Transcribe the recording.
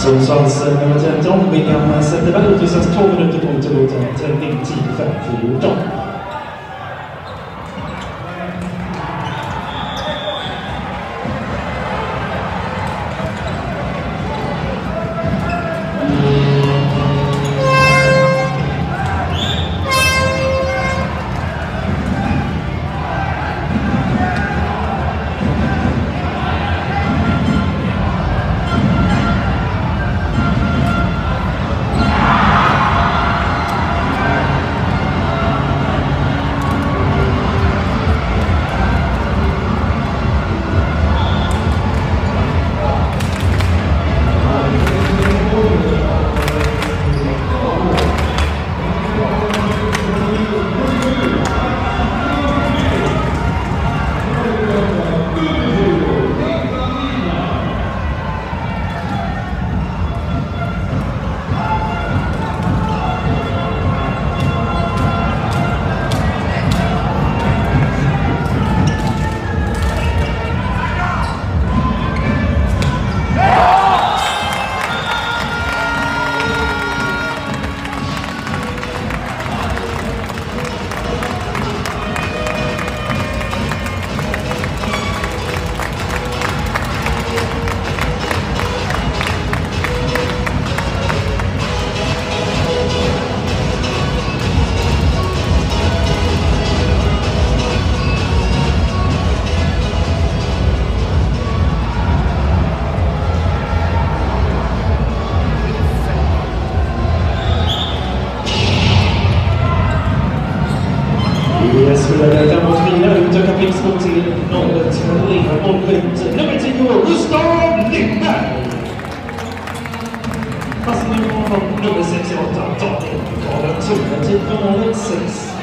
Sundsvalls nummer 13, William Zetterberg, utvisas 2 minuter på Toyota tävling 10.54. 10, Gustav Lindberg. Passning från nummer 68, Daniel Karlen Thune till nummer 6,